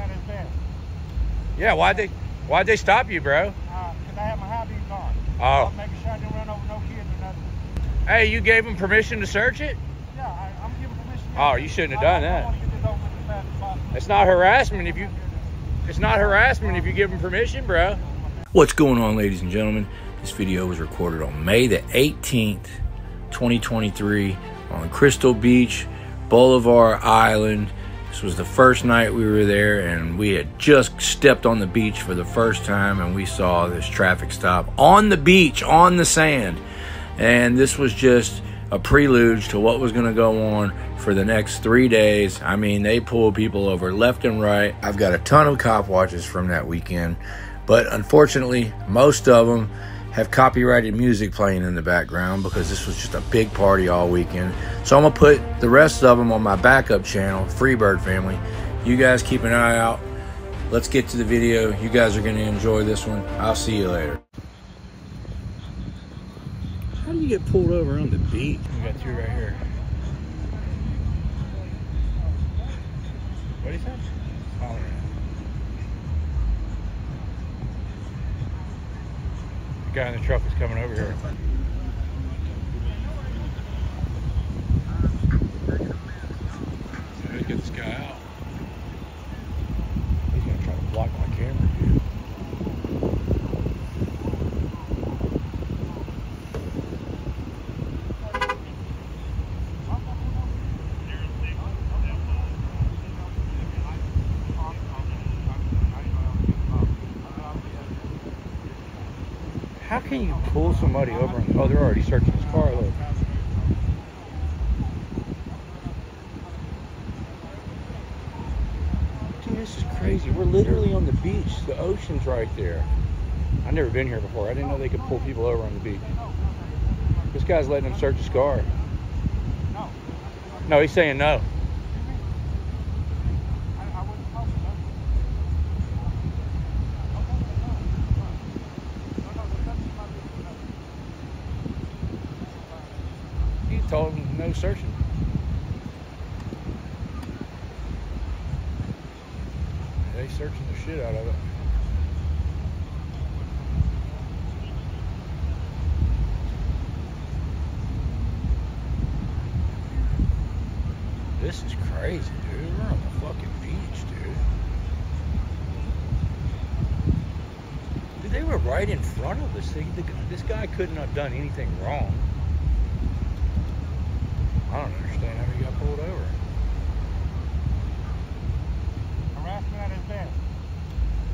at his desk. Yeah, why'd they why'd they stop you, bro? Uh, cause I have my high beams on. Oh. I'm making sure I didn't run over no kids or nothing. Hey, you gave them permission to search it? Yeah, I, I'm giving permission. Oh, you shouldn't have done I, that. I want to get this over with as fast as possible. It's not harassment if you it's not harassment if you give them permission, bro. What's going on, ladies and gentlemen? This video was recorded on May the 18th, 2023, on Crystal Beach, Bolivar Island. This was the first night we were there, and we had just stepped on the beach for the first time, and we saw this traffic stop on the beach, on the sand. And this was just a prelude to what was going to go on for the next three days. I mean, they pulled people over left and right. I've got a ton of cop watches from that weekend, but unfortunately, most of them have copyrighted music playing in the background because this was just a big party all weekend. So I'm going to put the rest of them on my backup channel, Freebird Family. You guys keep an eye out. Let's get to the video. You guys are going to enjoy this one. I'll see you later. How do you get pulled over on the beach? We got two right here. What do you say? Holler. The guy in the truck is coming over here. Let's get this guy out. He's gonna try to block my camera, dude. How can you pull somebody over? And, oh, they're already searching his car. Look. Dude, this is crazy. We're literally on the beach. The ocean's right there. I've never been here before. I didn't know they could pull people over on the beach. This guy's letting them search his car. No. No, he's saying no. I, I wouldn't supposed to. No, no, the touch somebody with the He told him no searching. They searching the shit out of it. This is crazy, dude. We're on the fucking beach, dude. Dude, they were right in front of us. This guy couldn't have done anything wrong. I don't understand how he got pulled over. harassment at his desk.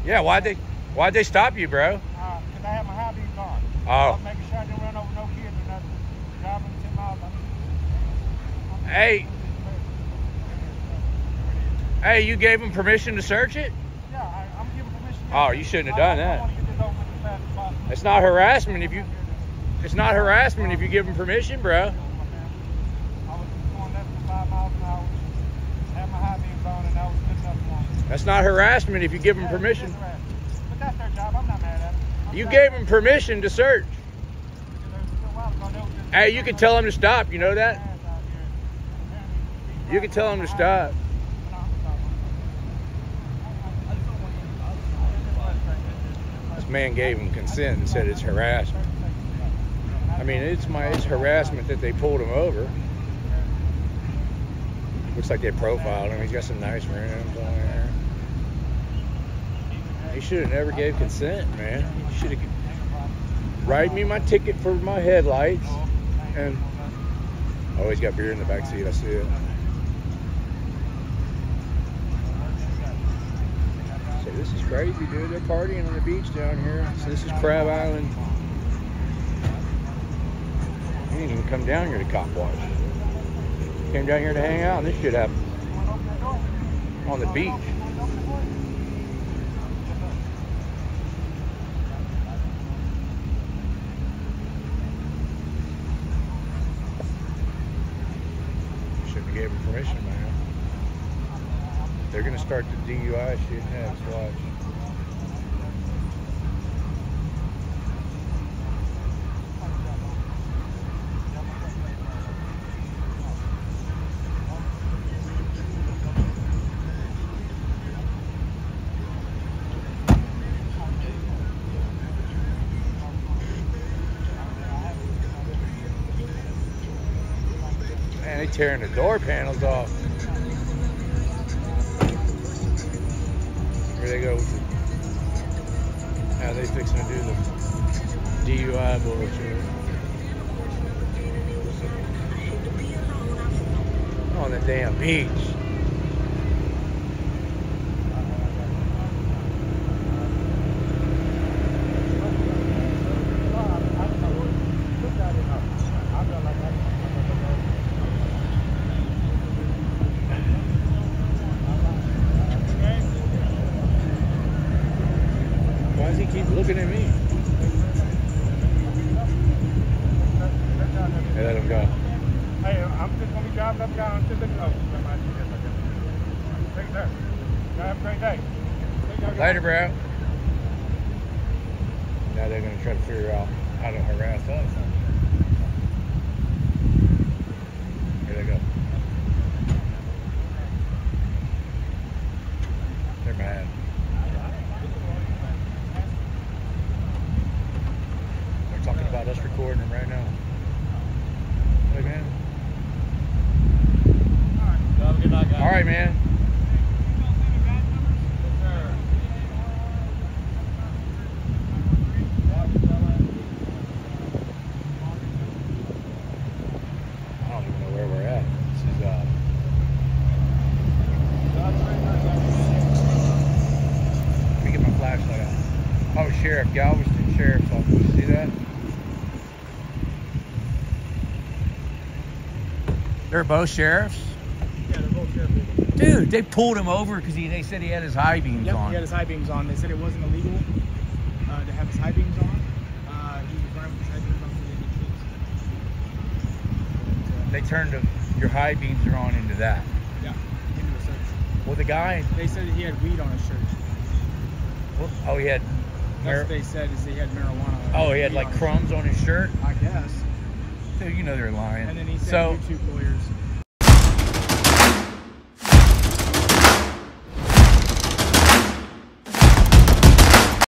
Yeah, why'd they why'd they stop you, bro? Uh, cause I have my high beams on. Oh. I'm making sure I didn't run over no kids or nothing. Driving 10 miles. I'm, Hey, hey, you gave them permission to search it? Yeah, I, I'm giving permission. Oh, you shouldn't have done I, that. I want to get this over with as fast as possible. It's not harassment if you it's not harassment if you give them permission, bro. I was going less than my high beams on, and was good enough. That's not harassment if you give them Yeah, permission. But that's their job. I'm not mad at them. You gave them permission to search. Hey, you can tell them to stop. You know that? You can tell them to stop. This man gave him consent and said it's harassment. I mean, it's my it's harassment that they pulled him over. Looks like they profiled him. He's got some nice rims on there. He should have never gave consent, man. He should have write me my ticket for my headlights. And oh, he's got beer in the back seat. I see it. So this is crazy, dude. They're partying on the beach down here. So this is Crab Island. He didn't even come down here to cop watch. Came down here to hang out, and this shit happened on the beach. Shouldn't have gave him permission, man. They're gonna start the DUI shit next. Watch. Tearing the door panels off. Here they go. How they fixing to do the DUI bullshit. On the damn beach. Why does he keep looking at me? Hey, let him go. Hey, I'm just gonna be driving up down to the, that might be it, okay. Take. Y'all have a great day. Later, bro. Now they're gonna try to figure out how to harass us. Here they go. They're mad. They're talking about us recording them right now. Look, man. Have a good night, guys. All right, man. I don't even know where we're at. This is uh. Let me get my flashlight out. Oh, Sheriff, Galveston Sheriff's Office. You see that? They're both sheriffs. Yeah, they're both sheriff vehicles. Dude, they pulled him over because he, they said he had his high beams Yep, on. he had his high beams on. They said it wasn't illegal uh, to have his high beams on. Uh, he was driving with his high beams on so they They turned your high beams are on into that. Yeah, into a search. Well, the guy, They said he had weed on his shirt. oh, he had, That's what they said is he had marijuana. oh, he had like on crumbs on his shirt. shirt. I guess. So you know they're lying. And then he said so, YouTube lawyers